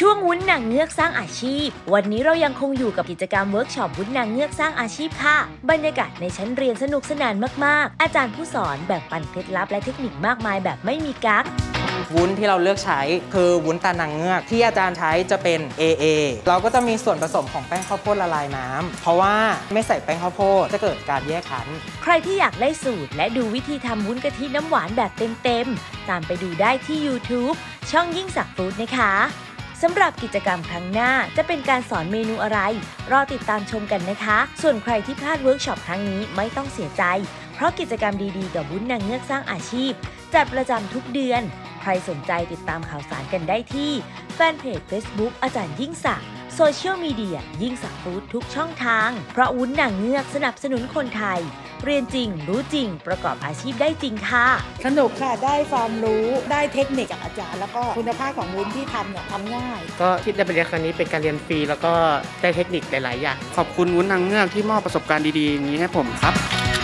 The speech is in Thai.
ช่วงวุ้นนางเงือกสร้างอาชีพ วันนี้เรายังคงอยู่กับกิจกรรมเวิร์กช็อปวุ้นนางเงือกสร้างอาชีพค่ะ บรรยากาศในชั้นเรียนสนุกสนานมากๆ อาจารย์ผู้สอนแบ่งปันเคล็ดลับและเทคนิคมากมายแบบไม่มีกั๊กวุ้นที่เราเลือกใช้คือวุ้นตรานางเงือกที่อาจารย์ใช้จะเป็น AA เราก็จะมีส่วนผสมของแป้งข้าวโพดละลายน้ำเพราะว่าไม่ใส่แป้งข้าวโพดจะเกิดการแยกชั้น ใครที่อยากได้สูตร และดูวิธีทำวุ้นกะทิน้ำหวานแบบเต็มๆตามไปดูได้ที่ YouTube ช่องยิ่งศักดิ์ฟู้ดนะคะ สำหรับกิจกรรมครั้งหน้าจะเป็นการสอนเมนูอะไร รอติดตามชมกันนะคะ ส่วนใครที่พลาดเวิร์กช็อปครั้งนี้ไม่ต้องเสียใจ เพราะกิจกรรมดีๆ กับวุ้นนางเงือกสร้างอาชีพ จัดประจำทุกเดือน ใครสนใจติดตามข่าวสารกันได้ที่แฟนเพจ Facebook อาจารย์ยิ่งศักดิ์โซเชียลมีเดียยิ่งศักดิ์ฟู้ดทุกช่องทาง เพราะวุ้นนางเงือกสนับสนุนคนไทย เรียนจริง รู้จริง ประกอบอาชีพได้จริงค่ะ สนุกค่ะ ได้ความรู้ได้เทคนิคจากอาจารย์ แล้วก็คุณภาพของวุ้นที่ทำเนี่ยทำง่าย ก็ที่ได้ไปเรียนครั้งนี้เป็นการเรียนฟรีแล้วก็ได้เทคนิคหลาย ๆ อย่าง ขอบคุณวุ้นนางเงือกที่มอบประสบการณ์ดี ๆ อย่างนี้ให้ผมครับวุ้น